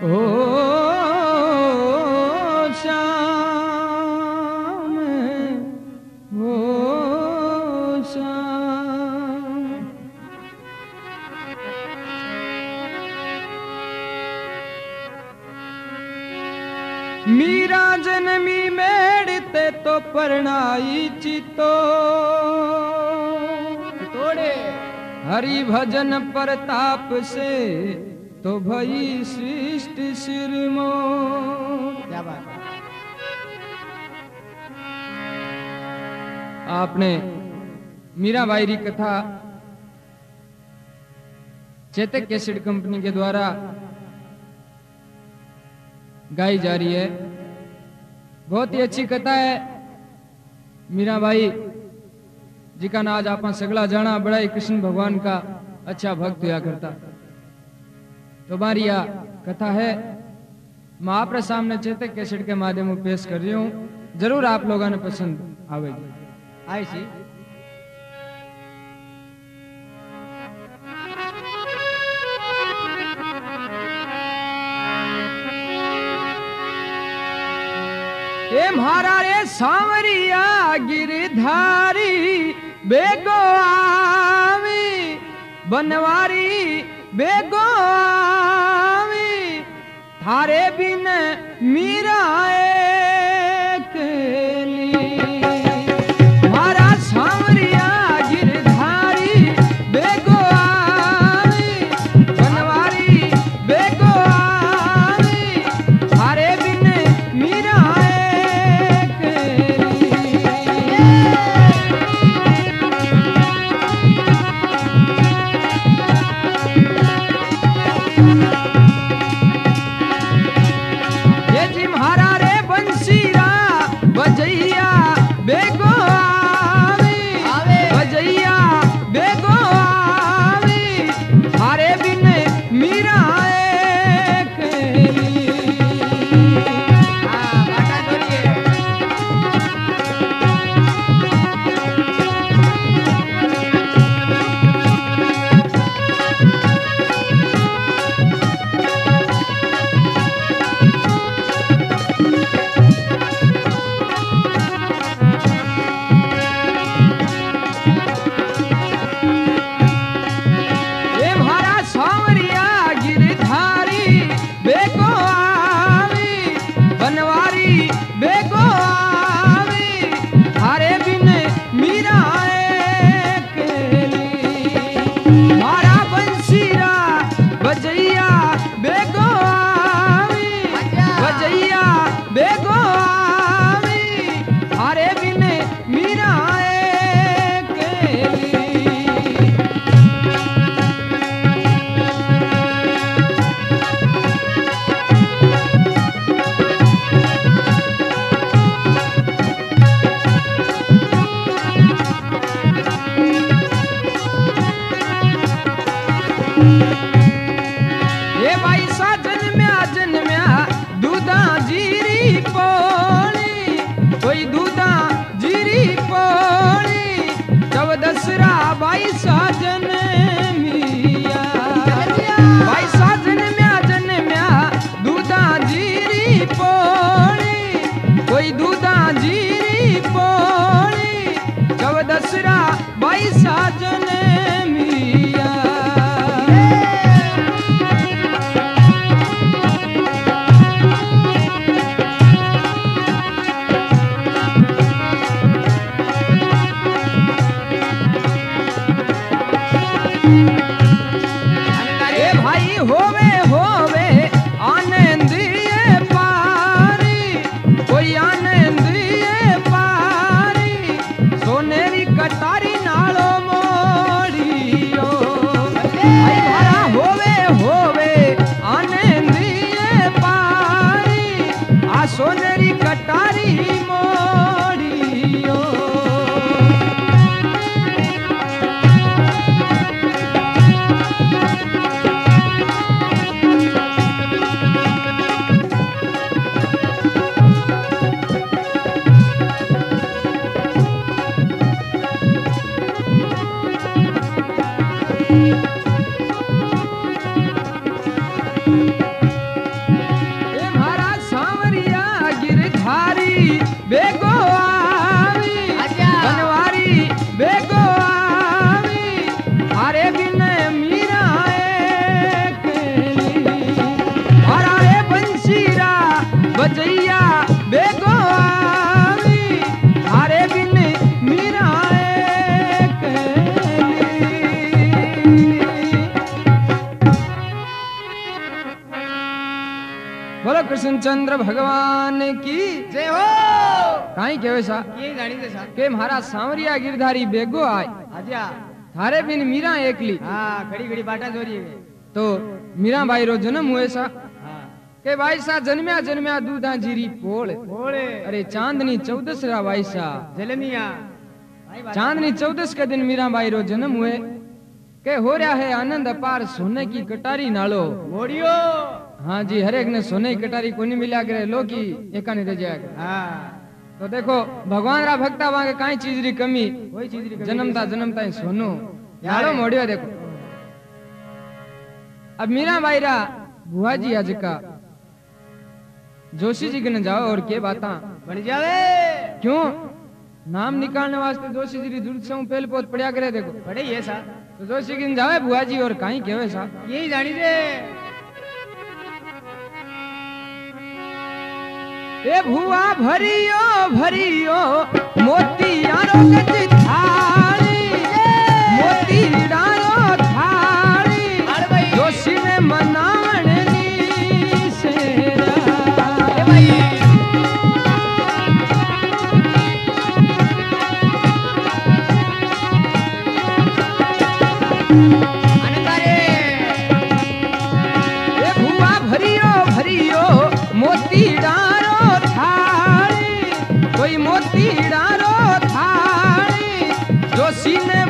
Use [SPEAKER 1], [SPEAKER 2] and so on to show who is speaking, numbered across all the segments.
[SPEAKER 1] मीरा जन्मी मेड़ते तो परणाई चितो।
[SPEAKER 2] तोड़े।
[SPEAKER 1] हरि भजन प्रताप से तो भई आपने मीराबाई री कथा चेतक कैसेट कंपनी के द्वारा गाई जा रही है। बहुत ही अच्छी कथा है। मीरा मीराबाई जी का नाज आप सगला जाना। बड़ा ही कृष्ण भगवान का अच्छा भक्त हुआ करता। तो यह कथा है। मैं आप सामने चेतक कैसेट के माध्यम में पेश कर रही हूँ। ज़रूर आप लोगों ने पसंद आवेगी।
[SPEAKER 2] आई सी।
[SPEAKER 1] ए म्हारा रे सांवरिया गिरधारी, बेगो आवी, बनवारी, बेगो आवी। थारे बिन मीरा एकली बाई કાંઈ કહેવે સા
[SPEAKER 2] ये जानी दे सा
[SPEAKER 1] કે મારા સાવરિયા ગિરધારી બેગો આય
[SPEAKER 2] आजा
[SPEAKER 1] થારે બિન મીરા એકલી
[SPEAKER 2] हाँ घड़ी घड़ी बाटा जोरी है
[SPEAKER 1] તો મીરાબાઈ રો જન્મ हुए સા
[SPEAKER 2] हाँ
[SPEAKER 1] કે ભાઈ સા જન્મ્યા જન્મ્યા દૂધા જીરી પોળ
[SPEAKER 2] बोले
[SPEAKER 1] અરે ચાંદની ચૌદસ રા ભાઈ सा
[SPEAKER 2] जलनिया भाई बात
[SPEAKER 1] चांदनी चौदस के दिन मीराबाई रो जन्म हुए के हो रहा है आनंद अपार सोने की कटारी नालो
[SPEAKER 2] मोड़ियो
[SPEAKER 1] हाँ जी हरेक ने सोने की कटारी कोनी मिला करे लो की एकानी रह जाएगा
[SPEAKER 2] हाँ
[SPEAKER 1] तो देखो भगवान रा भक्ता वांगे काई चीज़ री कमी
[SPEAKER 2] कोई चीज़ री
[SPEAKER 1] जन्मता जन्मता ही सोनू।
[SPEAKER 2] यार।
[SPEAKER 1] मोड़ियो देखो। अब मीराबाई रा बुआ जी आज का जोशी जी के न जाओ और के बाता?
[SPEAKER 2] बन जावे
[SPEAKER 1] क्यों? नाम निकालने वास्ते जोशी जी री दूर से पहले पोत पढ़िया करे देखो।
[SPEAKER 2] बड़े ये सा
[SPEAKER 1] तो जोशी की न जावे बुआ जी और काई केवे सा
[SPEAKER 2] यही जानी दे
[SPEAKER 1] ए भुआ भरियो भरियो मोती यारो गज थाली मोती डालो थाली
[SPEAKER 2] अरे भाई
[SPEAKER 1] जोशी ने मनावण नी सेरा
[SPEAKER 2] भाई
[SPEAKER 1] ए भुआ भरियो भरियो मोती कोई मोती डारो थाली जोशी ने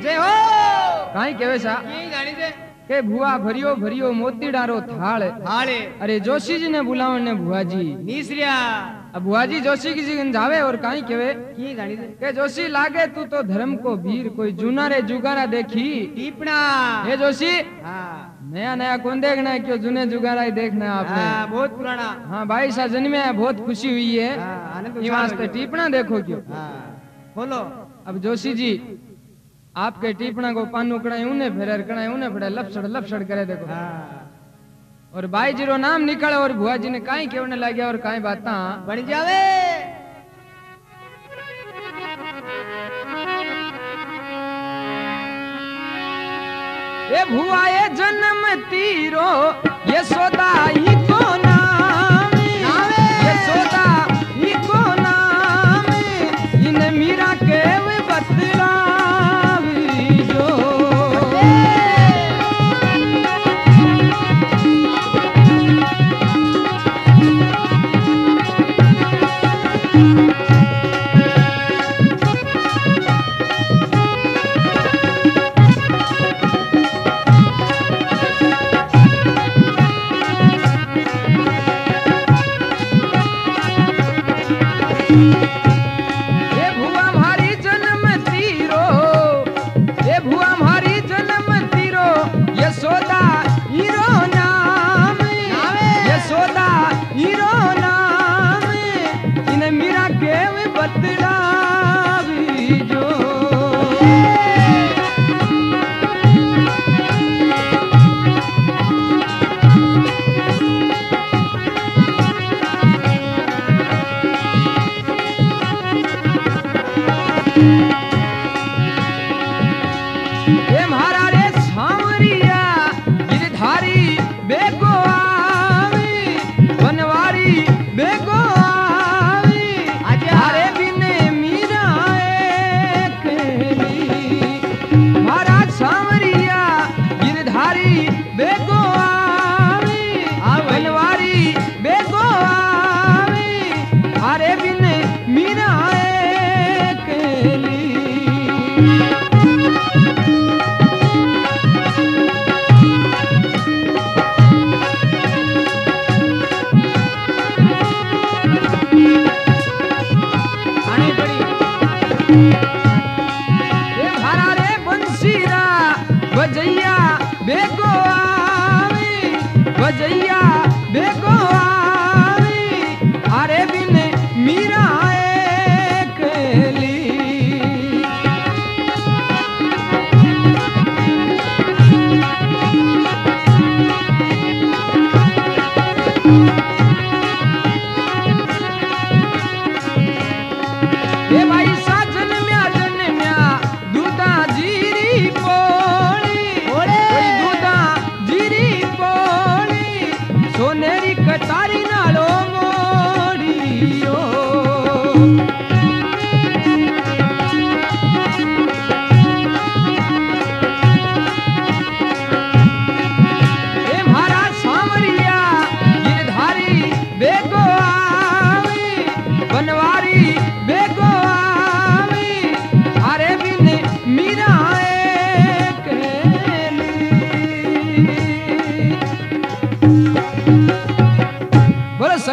[SPEAKER 1] की
[SPEAKER 2] हो।
[SPEAKER 1] केवे सा?
[SPEAKER 2] यही जानी दे
[SPEAKER 1] के भुआ भरियो भरियो मोती डारो थाल
[SPEAKER 2] हाले
[SPEAKER 1] अरे जोशी जी ने बुलावन ने भुआ जी।
[SPEAKER 2] नीसरिया।
[SPEAKER 1] अब भुआ जी जोशी की जी जावे और काई केवे
[SPEAKER 2] यही जानी दे
[SPEAKER 1] के जोशी लागे तू तो धर्म को वीर कोई जूना रे जुगारा देखी।
[SPEAKER 2] टीपना
[SPEAKER 1] हे जोशी
[SPEAKER 2] हाँ।
[SPEAKER 1] नया नया कौन देखना है क्यों जूने जुगारा ही देखना है आपने?
[SPEAKER 2] हाँ बहुत पुराना।
[SPEAKER 1] हाँ भाई सा जन्मे है बहुत खुशी हुई है।
[SPEAKER 2] हाँ
[SPEAKER 1] वास्ते टीपना देखो क्यों?
[SPEAKER 2] हाँ बोलो।
[SPEAKER 1] अब जोशी जी आपके टीपणा को पान उकड़ाए उन्हें फिर अरकड़ाए उन्हें फिर लपसड़ लपसड़ करे देखो।
[SPEAKER 2] हाँ।
[SPEAKER 1] और भाई ज़ीरो नाम निकले और भुआ जी ने काई केवने लगे और काई बात?
[SPEAKER 2] बन जावे।
[SPEAKER 1] ये भुआ ये जन्म तीरो ये सोदा ही तो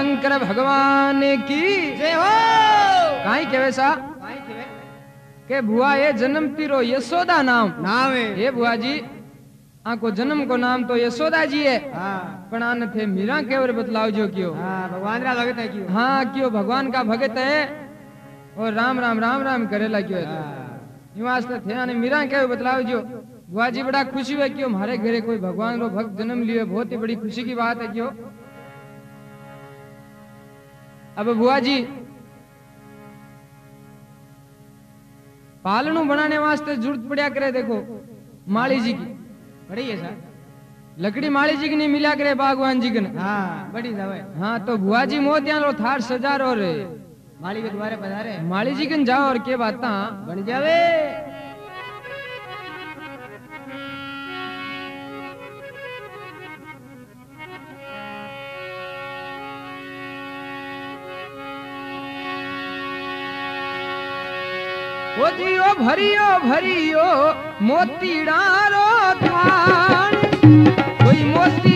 [SPEAKER 1] शंकर भगवान की
[SPEAKER 2] जय हो।
[SPEAKER 1] काई के वैसा?
[SPEAKER 2] काई केवे
[SPEAKER 1] के बुआ ये जन्म तीरो यशोदा नाम।
[SPEAKER 2] नावे
[SPEAKER 1] ये बुआ जी आको जन्म को नाम तो यशोदा जी है।
[SPEAKER 2] हाँ।
[SPEAKER 1] पण आने थे मीरा केवर बतलाव जो क्यों?
[SPEAKER 2] हाँ भगवान रा भगत है क्यों?
[SPEAKER 1] हाँ क्यों? भगवान का भगत है। और राम राम राम राम करेला क्यों है?
[SPEAKER 2] हाँ।
[SPEAKER 1] निवास तो थे आने मीरा के बतलाव जो। बुआ जी बड़ा खुशी हुए क्यों? हमारे घरे कोई भगवान रो भक्त जन्म लियो बहुत ही बड़ी खुशी की बात है क्यों? अब बुआ जी पालनू बनाने वास्ते ज़रूरत पड़ा करे देखो माली जी की।
[SPEAKER 2] बड़ी है सर
[SPEAKER 1] लकड़ी माली जी की नहीं मिला करे बागवान जी की
[SPEAKER 2] हाँ। बड़ी जावे
[SPEAKER 1] हाँ। तो बुआ जी मोतिया रो थार सजार और
[SPEAKER 2] माली के द्वारे पधारे।
[SPEAKER 1] माली जी कन जाओ और के बात
[SPEAKER 2] बन जावे।
[SPEAKER 1] ओजियो भरियो भरियो मोतीड़ा रो
[SPEAKER 2] धान
[SPEAKER 1] कोई मोती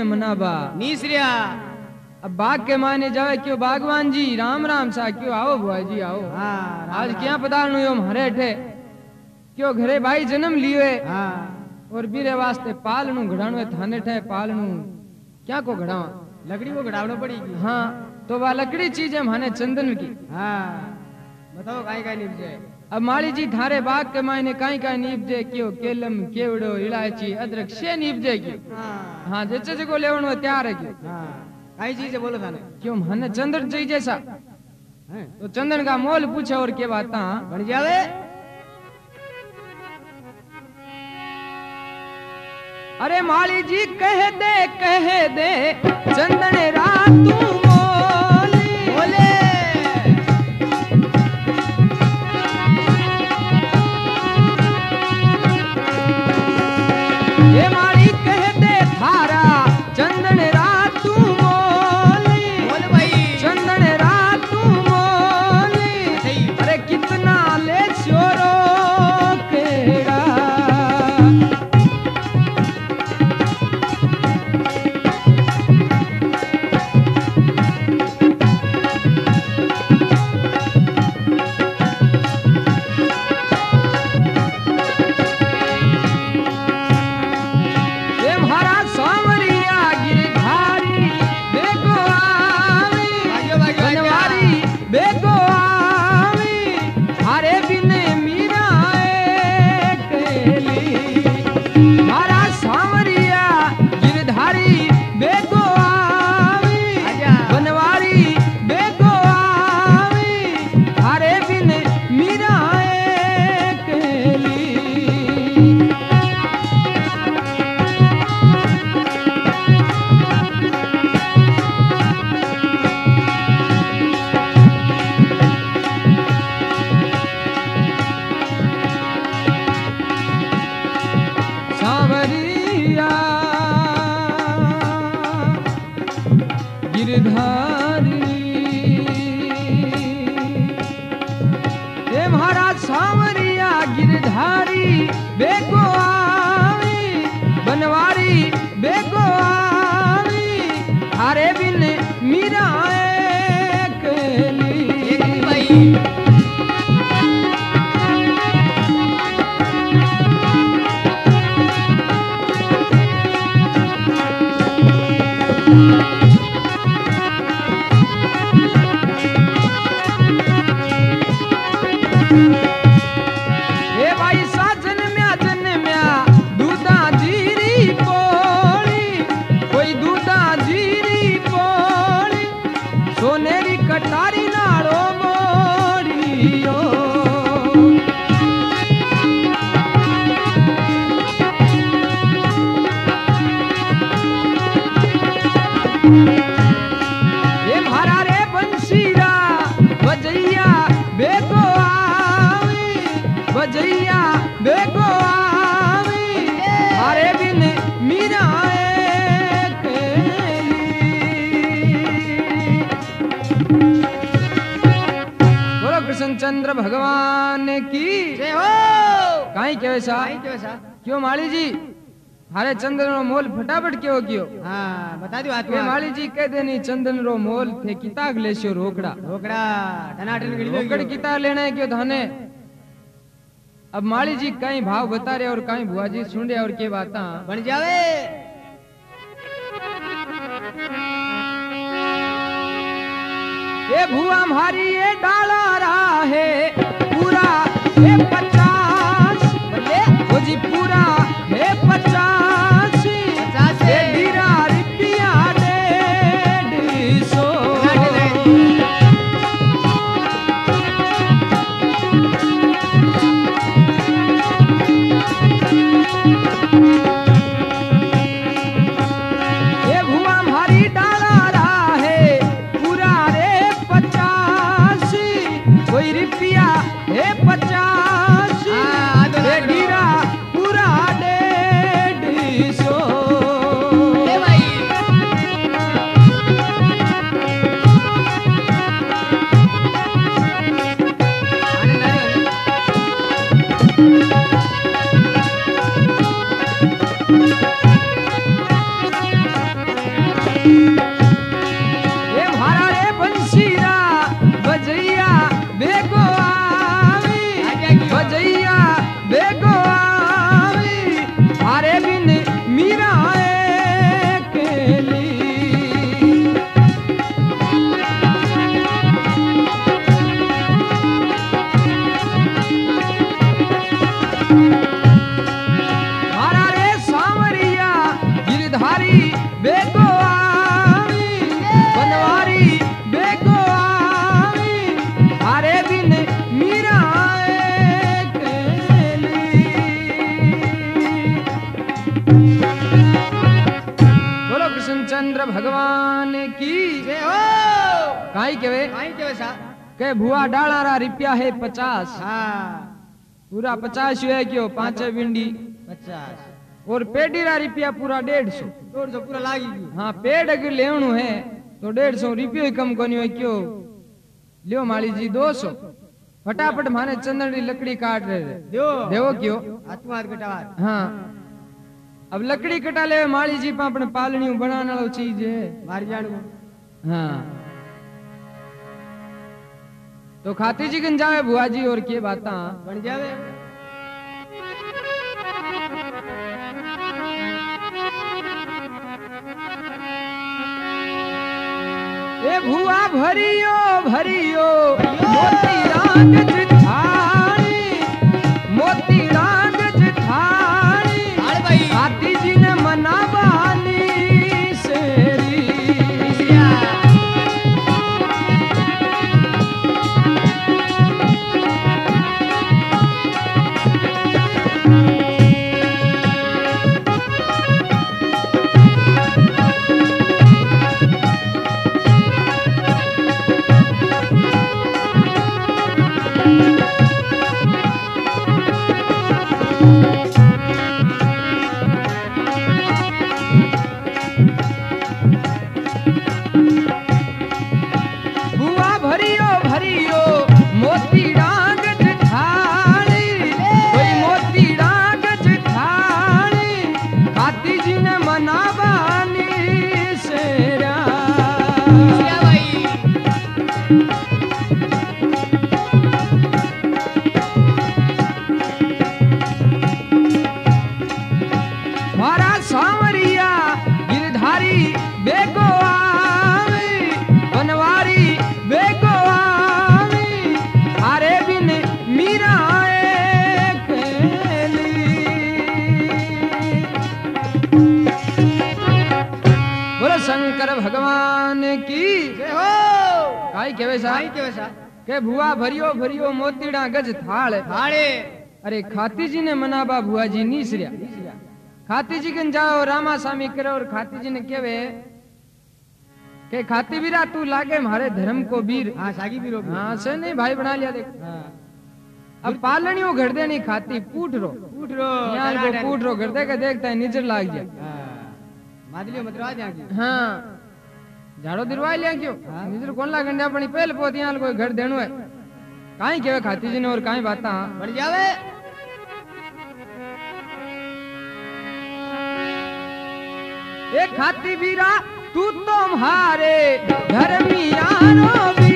[SPEAKER 1] ने मनाबा।
[SPEAKER 2] नीसरिया।
[SPEAKER 1] अब बाग के माने जावे क्यों? बागवान जी राम राम सा क्यों? आओ बुआ जी आओ।
[SPEAKER 2] हाँ
[SPEAKER 1] आज क्या पधारनु यो हरे ठे? क्यों घरे भाई जन्म लियो?
[SPEAKER 2] हाँ।
[SPEAKER 1] और बीरे वास्ते पालनु घड़ाणु थाने ठे पालनु क्या को घड़ावा?
[SPEAKER 2] लकड़ी को घड़ावना पड़ेगी।
[SPEAKER 1] हाँ तो वह लकड़ी चीज़ है माने चंदन की।
[SPEAKER 2] हाँ। बताओ काई काई निप जाए
[SPEAKER 1] अब माली जी धारे बाग के मायने काई काई नीप जे क्यों केलम केवड़ो इलायची अदरक से नीप जे क्यों?
[SPEAKER 2] हाँ।
[SPEAKER 1] हाँ जैसे जको लेवणो त्यार है क्यों?
[SPEAKER 2] हाँ। काई चीज़ बोलो थाने।
[SPEAKER 1] क्यों माने चंदन जी जैसा?
[SPEAKER 2] हैं?
[SPEAKER 1] तो चंदन का मोल पूछे और के बात
[SPEAKER 2] बन जावे
[SPEAKER 1] अरे माली जी कह दे कह दे चंदन रात तू फटाफट क्यों कियो?
[SPEAKER 2] हाँ बता दो आत्मा
[SPEAKER 1] माली जी कह देनी चंदन रो मोल थे किताग लेशो रोकड़ा।
[SPEAKER 2] रोकड़ा टनाटन गिड़ी
[SPEAKER 1] रोकड़ किता लेना है क्यों धाने? अब माली जी कई भाव बता रहे और कई बुआ जी सुन रहे और के बाता।
[SPEAKER 2] बन जावे।
[SPEAKER 1] ये भुआ हमारी ये डाला रहा है पूरा रुपया है पचास। हाँ पूरा पचास हुआ क्यों? पाँच बिंडी
[SPEAKER 2] पचास।
[SPEAKER 1] और पेडीरा रुपया पूरा डेढ़ सौ
[SPEAKER 2] दौड़ सौ पूरा लागी
[SPEAKER 1] हाँ पेड़ अगर लेवणु है तो डेढ़ सौ रुपये ही कम करनी हो क्यों? लियो माली जी दो सौ फटाफट माने चंदन की लकड़ी काट रहे देवो क्यों? हाँ। अब लकड़ी कटा ले माली जी पर अपने पालनी बनाने वाली चीज़ है।
[SPEAKER 2] मार जान
[SPEAKER 1] हाँ। तो खाती जी गंजा में बुआ जी, और की बात?
[SPEAKER 2] बन जावे?
[SPEAKER 1] ए भुआ, भरियो भरियो, मोती
[SPEAKER 2] भाई
[SPEAKER 1] मारा के भुआ भरियो भरियो मोतीड़ा गज थाल
[SPEAKER 2] हाड़े
[SPEAKER 1] अरे खाती जी ने मनाबा भुआ जी नीसरिया खाती जी कन जाओ रामा स्वामी करो और खाती जी ने केवे के खाती वीरा तू लागे मारे धर्म को वीर
[SPEAKER 2] हाँ सागी रोक
[SPEAKER 1] हाँ से नहीं भाई बना लिया देख
[SPEAKER 2] हाँ
[SPEAKER 1] अब पालनियों घर दे नहीं खाती पूट रो
[SPEAKER 2] उठ रो
[SPEAKER 1] यहाँ को
[SPEAKER 2] टनाटन।
[SPEAKER 1] पूट रो घर दे के देखता है निजर लाग जाए
[SPEAKER 2] हाँ मादलियो मतरवा की
[SPEAKER 1] हाँ झाड़ो दिरवाई लिया क्यों। निजर कौन ला गंडा पड़ी पहले पोतियाँ कोई घर देनो है काई केवे खाती जी ने और काई बाता
[SPEAKER 2] बढ़ जावे
[SPEAKER 1] ए खाती वीरा तू तो म्हारे धर्मियारो वीर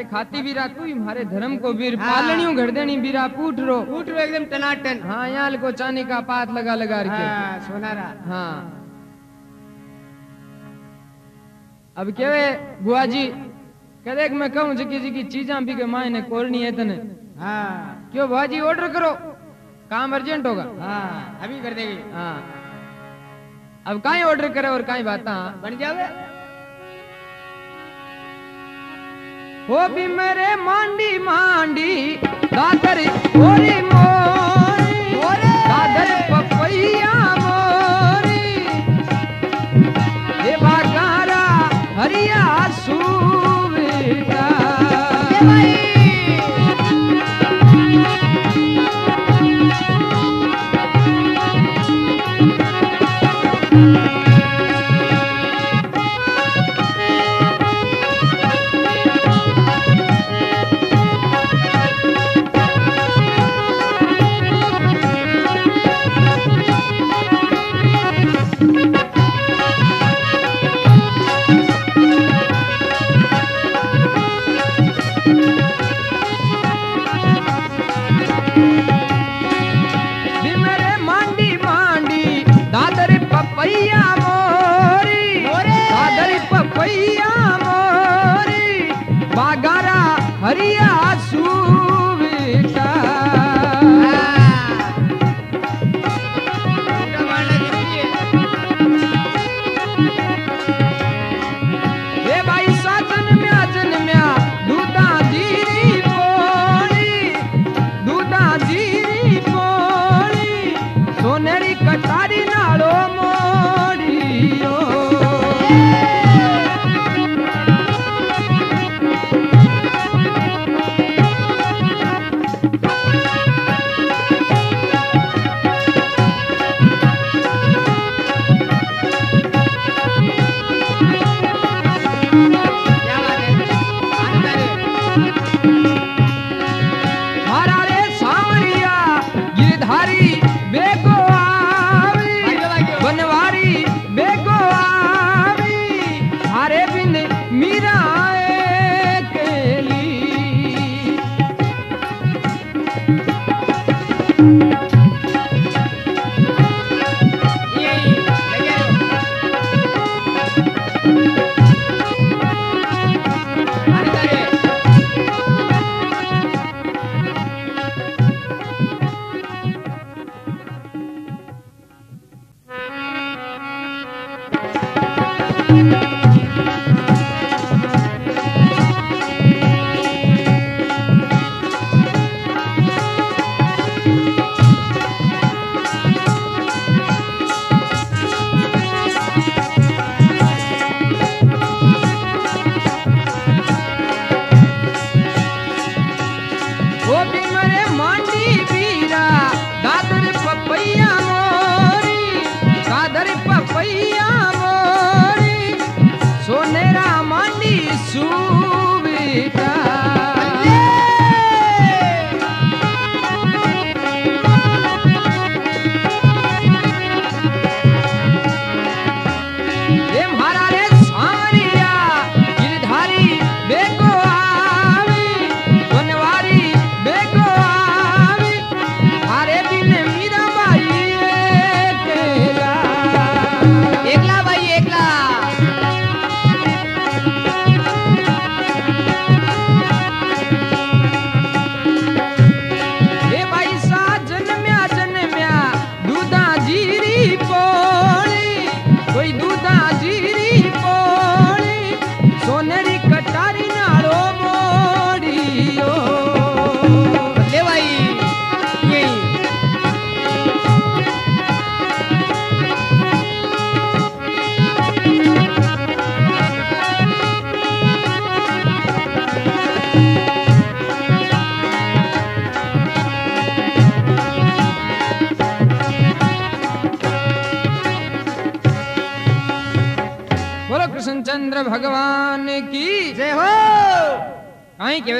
[SPEAKER 1] ए खाती बीरा
[SPEAKER 2] तू ही
[SPEAKER 1] मारे धर्म को वीर
[SPEAKER 2] हाँ।
[SPEAKER 1] पालनियों घर देनी बीरा पूट रो।
[SPEAKER 2] पूट रो एकदम टनाटन।
[SPEAKER 1] हाँ याल को चाने का पात लगा लगा रखे
[SPEAKER 2] हाँ, सोनारा।
[SPEAKER 1] हाँ। अब क्या है बुआ जी कह देख मैं कहूँ जिकी जिकी चीजा भी के मायने कोरनी है तने।
[SPEAKER 2] हाँ।
[SPEAKER 1] क्यों बुआ जी ऑर्डर करो। काम अर्जेंट होगा।
[SPEAKER 2] हाँ अभी कर देगी।
[SPEAKER 1] हाँ। अब कहीं ऑर्डर करे और कहीं बात।
[SPEAKER 2] बन जावे।
[SPEAKER 1] हो भी मेरे मांडी मांडी दादर ओरी मोरी
[SPEAKER 2] ओरे!
[SPEAKER 1] दादर पपैया मोरी ये बागारा हरिया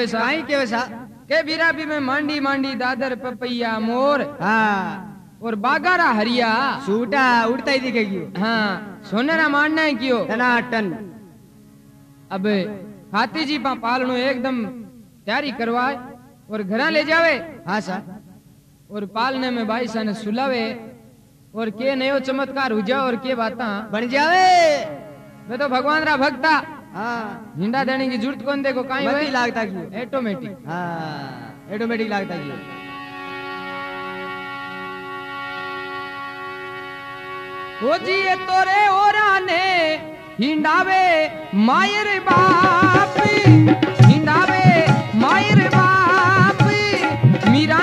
[SPEAKER 1] काई केवे सा
[SPEAKER 2] साईं के वैसा
[SPEAKER 1] के बीराबी में मांडी मांडी दादर पपैया मोर।
[SPEAKER 2] हाँ।
[SPEAKER 1] और बागारा हरिया।
[SPEAKER 2] सूटा उड़ता ही दिखेगी
[SPEAKER 1] हाँ सोनेरा मांडना है क्यों?
[SPEAKER 2] टनाटन
[SPEAKER 1] अब हाथी जी पा पालनो एकदम तैयारी करवाए और घरा ले जावे।
[SPEAKER 2] हाँ सर।
[SPEAKER 1] और पालने में भाई सा ने सुलावे। और के नयो चमत्कार हो जाओ और के बाता।
[SPEAKER 2] बन जावे।
[SPEAKER 1] मैं तो भगवान रा भक्ता।
[SPEAKER 2] हाँ
[SPEAKER 1] हिंडा देने की ज़रूरत कौन देखो काई
[SPEAKER 2] मती
[SPEAKER 1] हुए
[SPEAKER 2] लागता क्यों
[SPEAKER 1] ऑटोमेटिक
[SPEAKER 2] हाँ ऑटोमेटिक लागता क्यों
[SPEAKER 1] ओ जी ये तोरे ओरा ने हिंडावे मायर बाप हिंडावे मायर बाप मीरा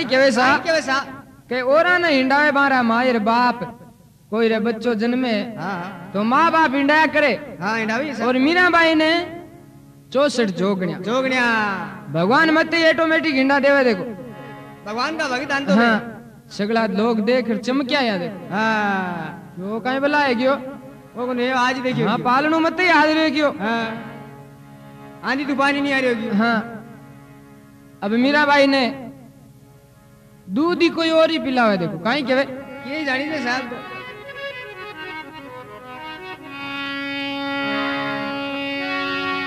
[SPEAKER 1] काई केवे सा
[SPEAKER 2] साईं के वैसा?
[SPEAKER 1] के ओरा न हिंडावे बारा मायर बाप कोई रे बच्चो जन्मे
[SPEAKER 2] हाँ
[SPEAKER 1] तो माँ बाप हिंडाया करे।
[SPEAKER 2] हाँ सर।
[SPEAKER 1] और मीराबाई ने चौसठ जोगण्या।
[SPEAKER 2] जोगण्या।
[SPEAKER 1] भगवान मत ऑटोमेटिक हिंडा देवे देखो।
[SPEAKER 2] भगवान का भगतान तो
[SPEAKER 1] हाँ
[SPEAKER 2] है।
[SPEAKER 1] सगला लोग देख चमक्या या देखो।
[SPEAKER 2] हाँ।
[SPEAKER 1] जो कहीं बोला है क्यों
[SPEAKER 2] वो है? आज देखियो
[SPEAKER 1] हाँ पालनो मत ही हाजिर है क्यों
[SPEAKER 2] हाँ। आंधी तूफ़ान ही नहीं आ रही होगी।
[SPEAKER 1] हाँ। अब मीरा बाई ने दूध ही कोई और ही पिलावे देखो कहीं? के
[SPEAKER 2] ये जानी थे साहब।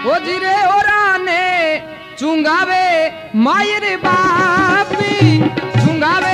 [SPEAKER 1] ओ जीरे ओराने चुंगावे मायर बापी चुंगावे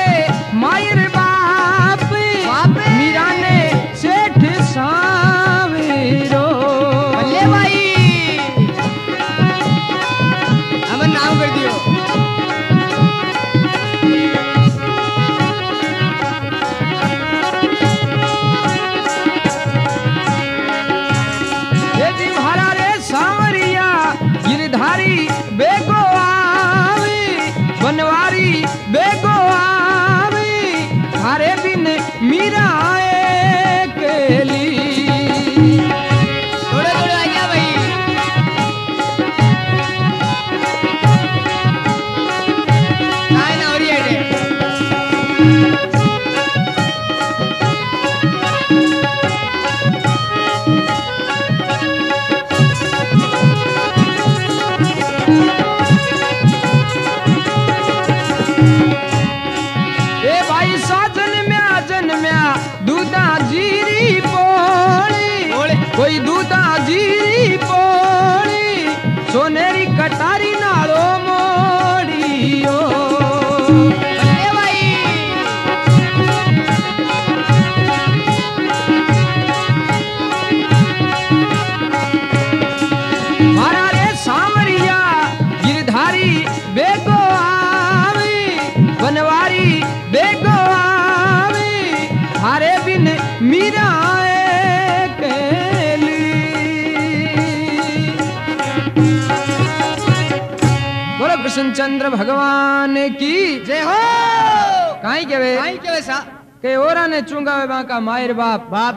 [SPEAKER 2] आई केवे
[SPEAKER 1] आई केवे
[SPEAKER 2] सा। के ओरा
[SPEAKER 1] ने चुंगावे बाका मायर बाप। बाप।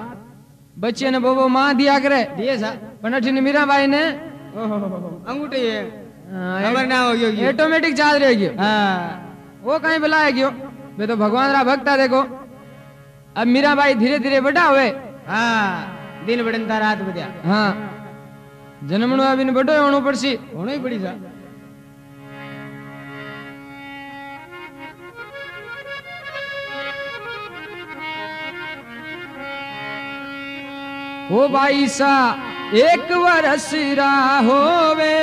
[SPEAKER 2] बच्चे
[SPEAKER 1] ने बोबो माँ दिया करे। दिए
[SPEAKER 2] सा। पण
[SPEAKER 1] अठिन मीरा भाई ने
[SPEAKER 2] अंगूठे ये हाँ, खबर ना हो गयो
[SPEAKER 1] ऑटोमेटिक चाल रह गयो।
[SPEAKER 2] हाँ।
[SPEAKER 1] वो कहीं बुलाए गयो। बे तो भगवान रा भक्ता देखो। अब मीरा भाई धीरे धीरे बड़ा हुए।
[SPEAKER 2] हाँ दिन बड़न ता तो रात बजा
[SPEAKER 1] हाँ। जन्मणो अबिन बड़ो होणो पड़सी
[SPEAKER 2] होणो ही पड़ी सा।
[SPEAKER 1] ओ भाई सा एक वर्ष रा होवे।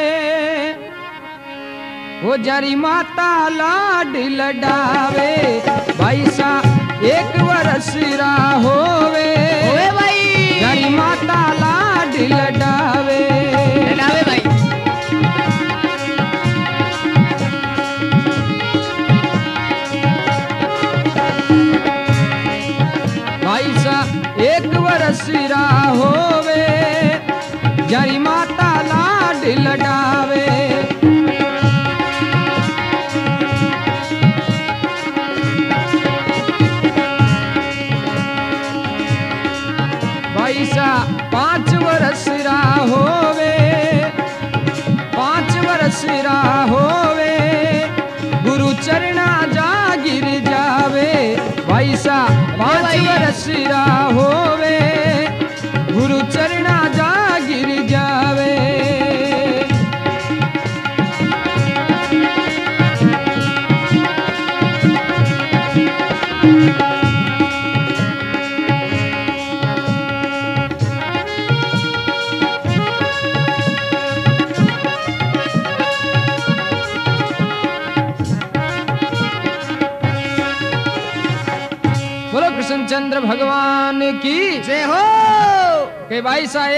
[SPEAKER 1] ओ जरी माता लाड लडावे। भाई सा एक वर्ष रा होवे।
[SPEAKER 2] ओए भाई।
[SPEAKER 1] जरी माता लाड लडावे।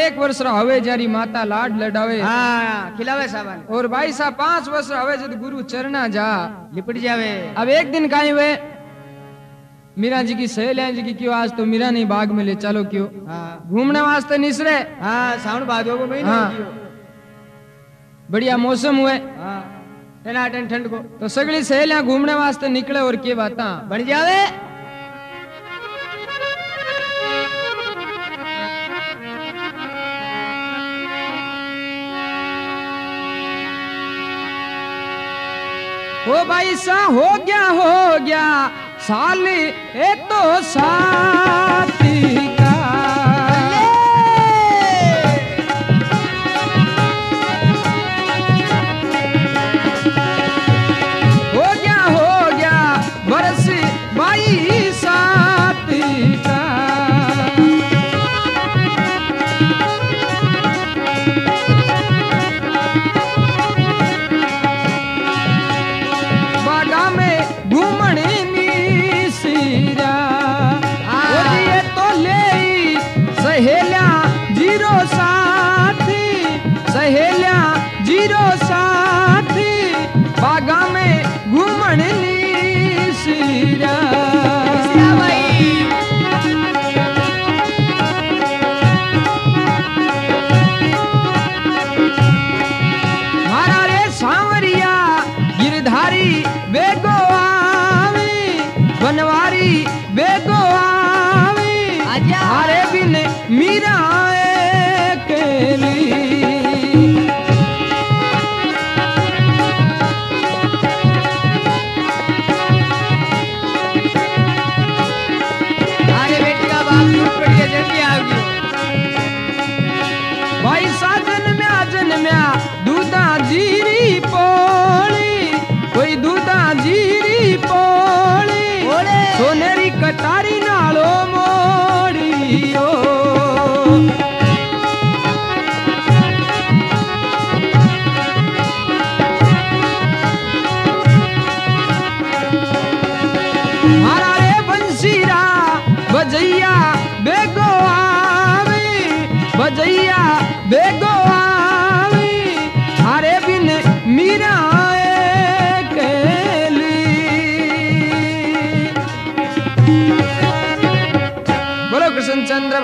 [SPEAKER 1] એક વર્ષ રા હવે જારી માતા લાડ લડાવે
[SPEAKER 2] हाँ खिलावे सावन
[SPEAKER 1] और भाई साहब पांच वर्ष हवे जब गुरु चरना जा
[SPEAKER 2] लिपट जावे
[SPEAKER 1] अब एक दिन काई हुए मीरा जी की सहेलियां जी की क्यों आज तो मीरा नहीं बाग में ले चलो क्यों
[SPEAKER 2] हाँ
[SPEAKER 1] घूमने वास्ते निसरे
[SPEAKER 2] हाँ सावन भादो को महीना
[SPEAKER 1] हाँ।
[SPEAKER 2] हो गयो
[SPEAKER 1] बढ़िया मौसम हुए
[SPEAKER 2] हाँ टनाटन ठंड को
[SPEAKER 1] तो सगली सहेलियां घूमने वास्ते निकले और के बाता
[SPEAKER 2] बन जावे
[SPEAKER 1] ओ भाई सा हो गया हो गया। साली ए तो साथी।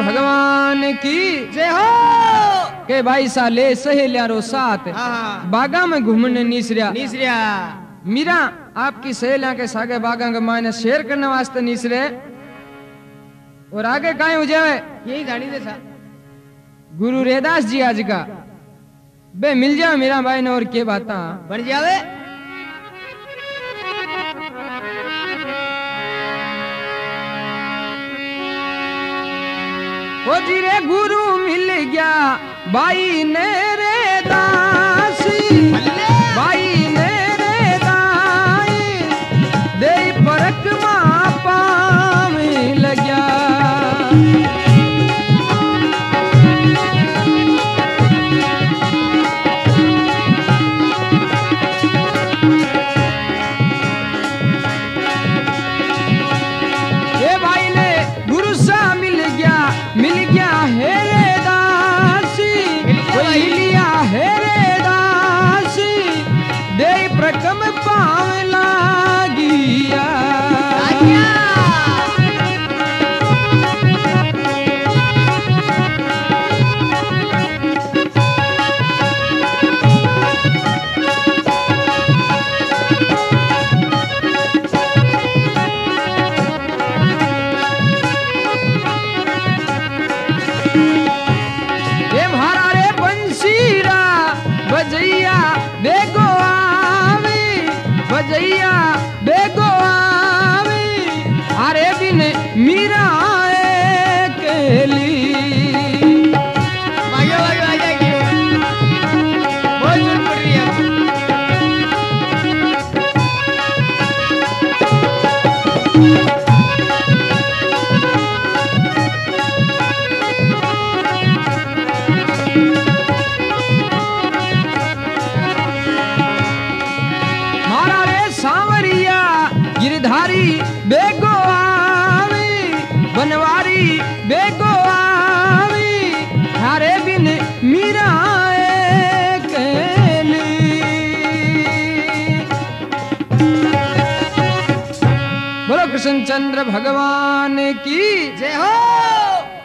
[SPEAKER 1] भगवान की।
[SPEAKER 2] जय हो।
[SPEAKER 1] के भाई सा ले सहेल्यारो साथ।
[SPEAKER 2] हाँ हाँ।
[SPEAKER 1] बागा में घूमने नीसरिया।
[SPEAKER 2] निसरिया।
[SPEAKER 1] मीरा आपकी सहेलिया के सागे बागा के मायने शेयर करने वास्ते नीसरे। और आगे काहे हो जावे
[SPEAKER 2] यही जानी दे सा।
[SPEAKER 1] गुरु रेदास जी आज का। बे मिल जाओ मीरा भाई ने और के बात
[SPEAKER 2] बन जावे।
[SPEAKER 1] ओ जीरे गुरु मिल गया भाई ने रे दासी मारा भगवान की
[SPEAKER 2] जय हो।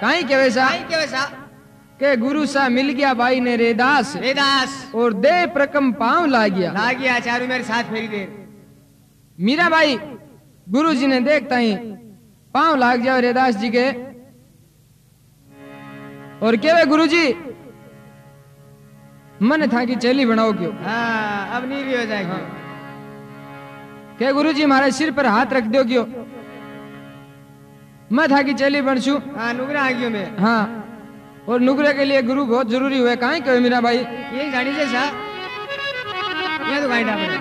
[SPEAKER 1] काई के वैसा
[SPEAKER 2] साईं के वैसा
[SPEAKER 1] के गुरु सा मिल गया भाई ने रेदास।
[SPEAKER 2] वेदास
[SPEAKER 1] और दे प्रकम पाँव ला गया।
[SPEAKER 2] ला गया चारू मेरे साथ फेरी देर
[SPEAKER 1] मीरा भाई गुरु जी ने देखता ही पाँव लाग जाओ रेदास जी के। और केवे गुरु जी? मन था कि चेली बनाओ क्यों?
[SPEAKER 2] हाँ अब नहीं भी हो जाएगी।
[SPEAKER 1] के गुरु जी हमारे सिर पर हाथ रख दो क्यों? मैं था कि चेली बनशू।
[SPEAKER 2] हाँ नुगरा आगियो में।
[SPEAKER 1] हाँ। और नुगरे के लिए गुरु बहुत ज़रूरी हुए। कहा क्यों मीरा भाई?
[SPEAKER 2] यही जानी जैसा ये तो गाइड आपने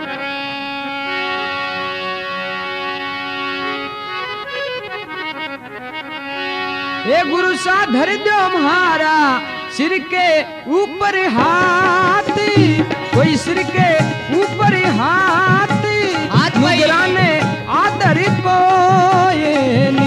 [SPEAKER 1] ये गुरु सा धर दो म्हारा सिर के ऊपर हाथ। कोई सिर के ऊपर हाथ।
[SPEAKER 2] हाथ
[SPEAKER 1] आदर को ये ये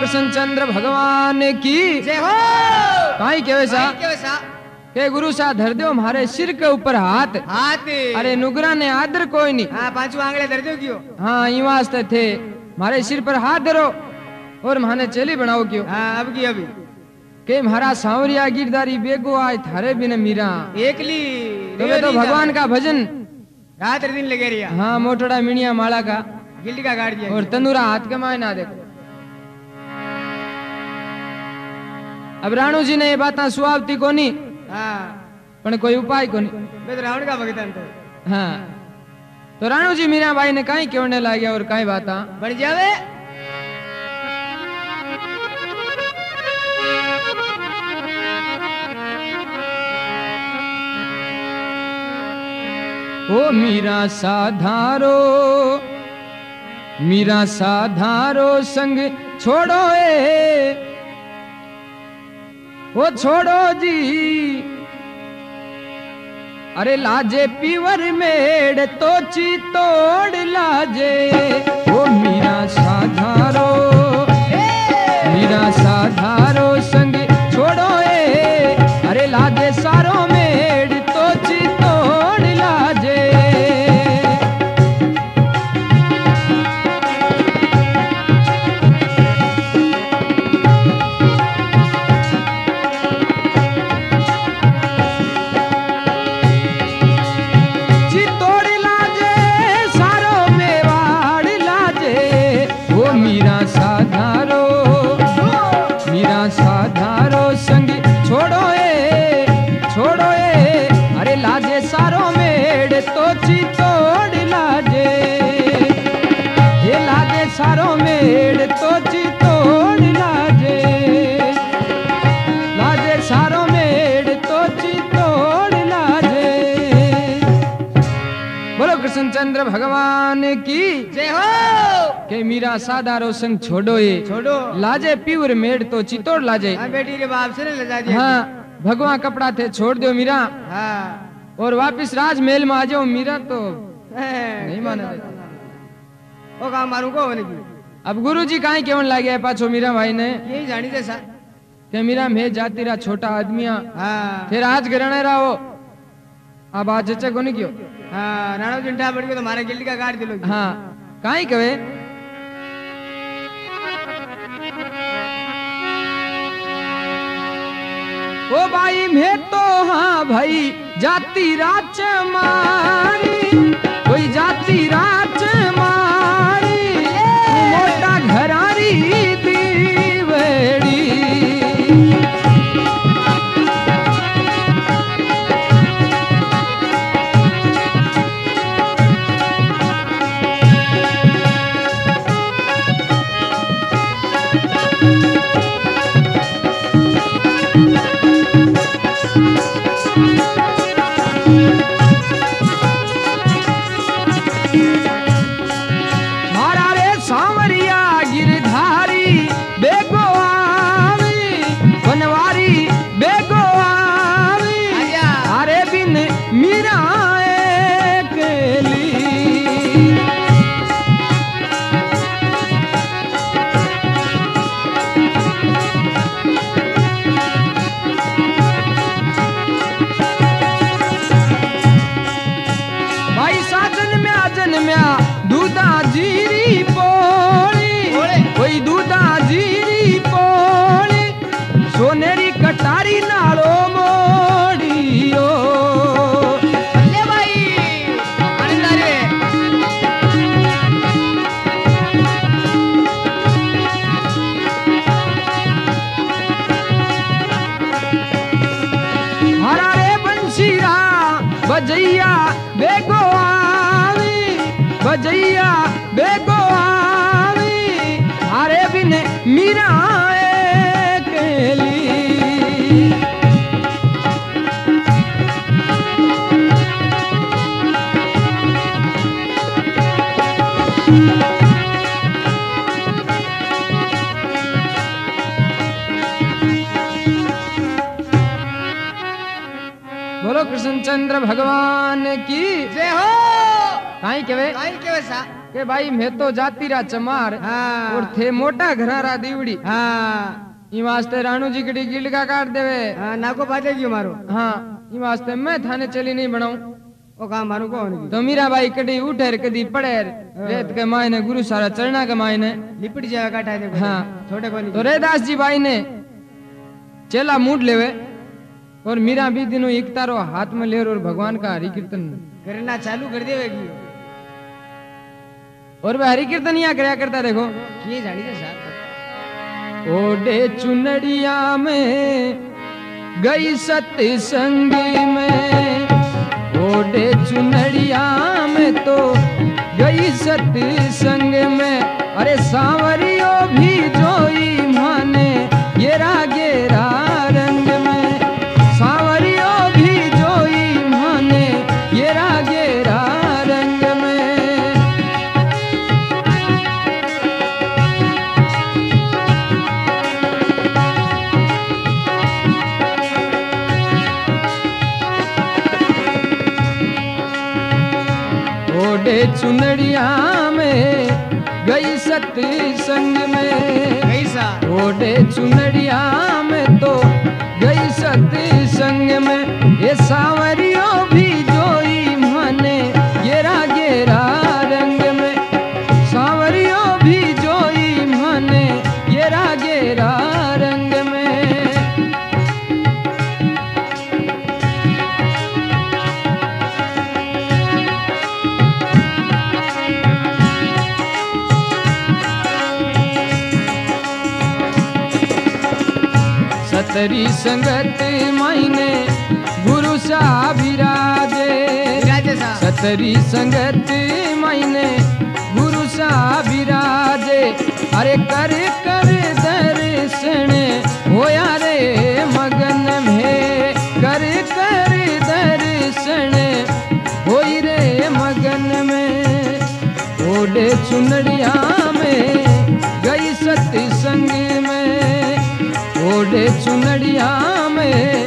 [SPEAKER 1] कृष्णचंद्र भगवान की।
[SPEAKER 2] जय हो।
[SPEAKER 1] काई के वैसा
[SPEAKER 2] के
[SPEAKER 1] गुरु सा धर दो हमारे सिर के ऊपर हाथ।
[SPEAKER 2] हाथ।
[SPEAKER 1] अरे नुगरा ने आदर कोई नहीं
[SPEAKER 2] हाँ पांचवा आंगले धर दो क्यों?
[SPEAKER 1] हाँ ई वास्ते थे। मारे सिर पर हाथ धरो और माने चेली बनाओ क्यों?
[SPEAKER 2] हाँ अब की अभी?
[SPEAKER 1] के महाराज सांवरिया गिरदारी बेगो आय थारे बिन मीरा।
[SPEAKER 2] एकली
[SPEAKER 1] तुम्हें तो भगवान का भजन।
[SPEAKER 2] रात दिन लगे रिया।
[SPEAKER 1] हाँ मोटड़ा मिनिया माला का।
[SPEAKER 2] गिल्ली का गाड़ दिया।
[SPEAKER 1] और तंदूरा हाथ कमाए ना देखो। अब राणू जी ने ये बात सुहावती कोनी
[SPEAKER 2] हाँ।
[SPEAKER 1] पण कोई उपाय कोनी।
[SPEAKER 2] तो रावण का भगत तो।
[SPEAKER 1] हाँ। तो राणू जी मीरा भाई ने कहीं क्यों लागे और कहीं बात।
[SPEAKER 2] बन जावे।
[SPEAKER 1] ओ मीरा साधारो मीरा साधारो संग छोड़ो ए। ओ छोड़ो जी। अरे लाजे पीवर मेड़ तो ची तोड़ लाजे। ओ मीरा साधारो मीरा साधारो संग भगवान की
[SPEAKER 2] जय हो।
[SPEAKER 1] के मीरा सादारो संग छोड़ो ये।
[SPEAKER 2] छोड़ो।
[SPEAKER 1] लाजे पीवर मेड़ तो चितोड़ लाजे।
[SPEAKER 2] हाँ बेटी रे बाप से ने ले जा दिया।
[SPEAKER 1] हाँ भगवा कपड़ा थे छोड़ दो मीरा।
[SPEAKER 2] हाँ।
[SPEAKER 1] और वापिस राजमहल में आ जाओ मीरा तो।
[SPEAKER 2] नहीं
[SPEAKER 1] माने।
[SPEAKER 2] ओ काम मारू को होने
[SPEAKER 1] अब गुरु जी कहीं केवन लागे है पाछो मीरा भाई ने?
[SPEAKER 2] यही जानी जैसा।
[SPEAKER 1] के मीरा में जाती रहा छोटा आदमिया।
[SPEAKER 2] हाँ।
[SPEAKER 1] फिर आज गरणे रहो। अब आज जचे को नहीं क्यों?
[SPEAKER 2] हाँ राणा चिंटा पड़ गया तो मारे गिल्ली का गाड़ दिलो
[SPEAKER 1] हाँ कहे ओ भाई, मैं तो हाँ भाई, जाती राज्य मारी, कोई जाती राज
[SPEAKER 2] સા
[SPEAKER 1] કે ભાઈ મેં તો જાતી રા ચમાર
[SPEAKER 2] હા
[SPEAKER 1] और थे मोटा घरारा दीवड़ी
[SPEAKER 2] હા
[SPEAKER 1] ई वास्ते राणू जी कड़ी गिलका काट देवे
[SPEAKER 2] હા નાકો બાજે ગયો મારો
[SPEAKER 1] हाँ ई वास्ते मैं थाने चली नहीं बनाऊं
[SPEAKER 2] ઓ કામ મારું કોણ ગયું
[SPEAKER 1] तो मीरा भाई कड़ी उठे रे कदी पड़े रे। रेत के मायने गुरु सारा चरणा के मायने
[SPEAKER 2] લીપડી જેવા કાઢા દે
[SPEAKER 1] हाँ।
[SPEAKER 2] છોટે કોની
[SPEAKER 1] तो रेदास जी भाई ने चेला मूड लेवे और मीरा भी दिनों एक तारो हाथ में ले और भगवान का हरि कीर्तन
[SPEAKER 2] ઘરના ચાલુ કરી દેવેગી
[SPEAKER 1] और वह हरि कीर्तन यहाँ करया करता देखो।
[SPEAKER 2] किए जानी છે સા
[SPEAKER 1] ओडे चुनड़िया में, गई सत्संग में। ओडे चुनड़िया में तो गई सत्संग में। अरे सांवरियो भी जोई माने, ये रंग चुनरिया में गई सती संग
[SPEAKER 2] में। कैसा
[SPEAKER 1] ओडे चुनरिया में तो गई सती संग में। ये सावर सरी संगत मायने गुरु
[SPEAKER 2] साभिराजे
[SPEAKER 1] सतरी संगत मायने गुरु साभिराजे अरे कर कर दर्शन होया रे मगन में। कर कर दर्शन हो रे मगन में। ओडे चुनड़ चुनड़िया में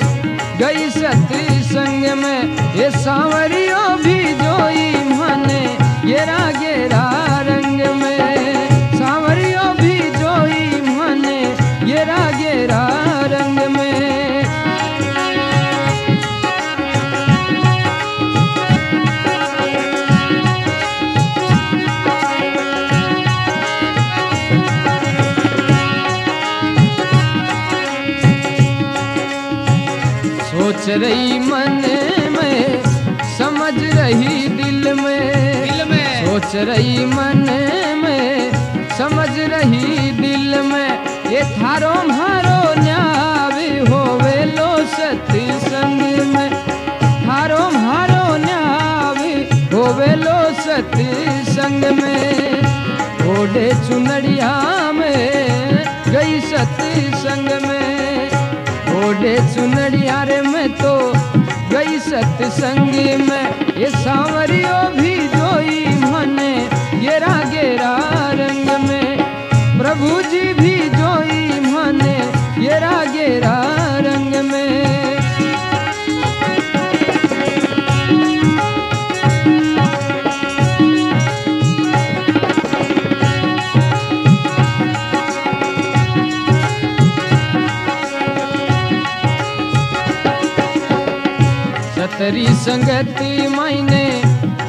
[SPEAKER 1] गई सती संग में। ये सावरियों भी जोई रही मन में समझ रही दिल में।
[SPEAKER 2] દિલ में।
[SPEAKER 1] सोच रही मन में समझ रही दिल में। ये थारो मारो न्यावी होवे लो सत्संग में। थारो मारो न्यावी होवे लो सत्संग में। ओडे चुनड़िया में गई सत्संग में। ओडे सुनड़िया रे मैं तो गई सत्संगी में। ये सांवरियो भी जोई मने गेरा गेरा रंग में। प्रभु जी भी जोई मने गेरा गेरा रंग सतरी संगति मायने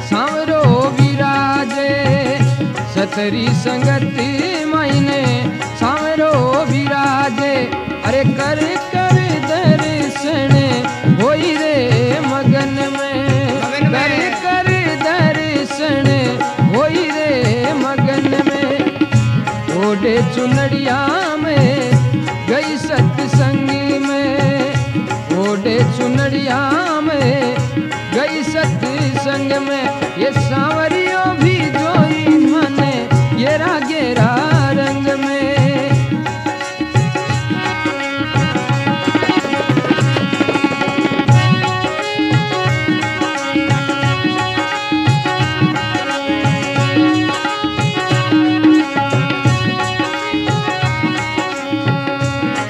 [SPEAKER 1] सांवरो विराजे सतरी संगति मायने सांवरो विराजे अरे कर कर दर्शन होई रे मगन में कर कर दर्शन होई रे मगन में ओडे चुनड़िया में गई सत्संग सत्संग में ये सांवरियों भी जोई माने ये रागेरा रंग में।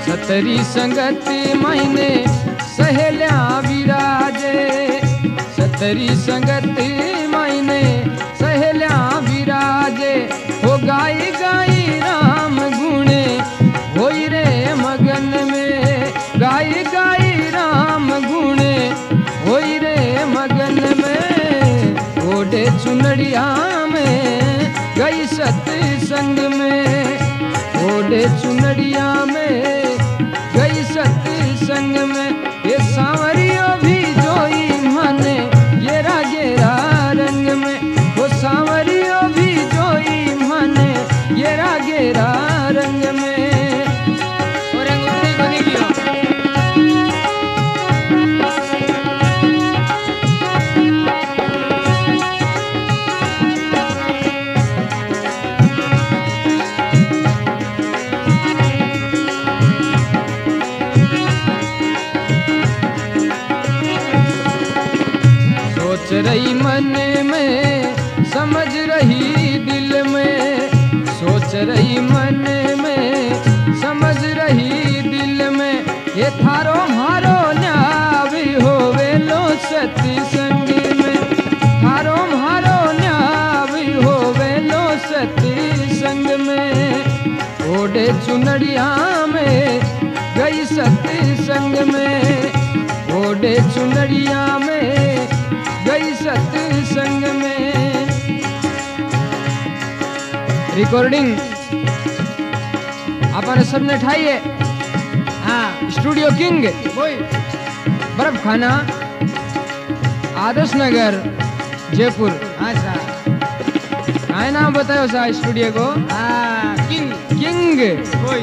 [SPEAKER 1] सतरी संगति मायने सतरी संगति मायने सहेल्या विराजे हो गाई गाई राम गुणे, होई रे मगन में। गाई गाई राम गुणे, होई रे मगन में। ओढ़े चुनड़िया में, गई सत्संग में। ओढ़े चुनड़िया में थारो मारो न्यावी होवे लो सती संग में। थारो मारो न्यावी होवे लो सती संग में। ओढ़े चुनड़िया में गई सती संग में। ओढ़े चुनड़िया में गई सत्संग में। रिकॉर्डिंग अपन सबने ठाई हाँ। स्टूडियो किंग बर्फ़ खाना आदर्श नगर जयपुर।
[SPEAKER 2] अच्छा।
[SPEAKER 1] काय नाम बतायो सा स्टूडियो को?
[SPEAKER 2] हाँ किंग
[SPEAKER 1] किंग
[SPEAKER 2] बोल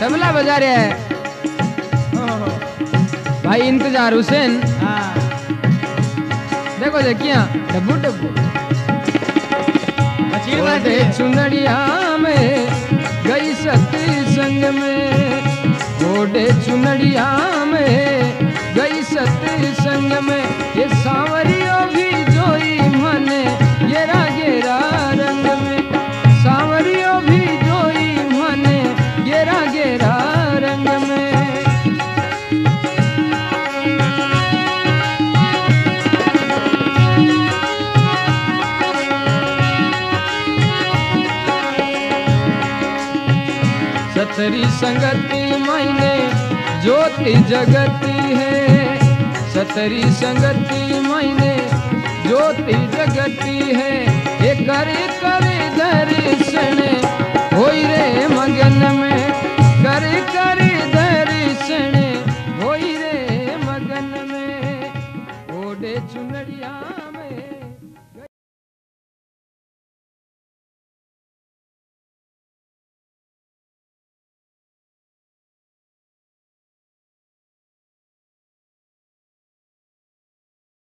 [SPEAKER 1] तबला बजा रहा है। भाई इंतज़ार हुसैन।
[SPEAKER 2] हाँ।
[SPEAKER 1] देखो देखिया डब्बू डब्बू। चुनड़िया में गई सत्संग में। ओढ़े चुनड़िया में गई सत्संग में। ये सांवरियों भी जोई माने, ये रागेरा रंग में। सांवरियों भी जोई माने, ये रागेरा रंग में। सतरी संगति मायने ज्योति जगती है। सतरी संगति मैने ज्योति जगती है। एक करे धरी सने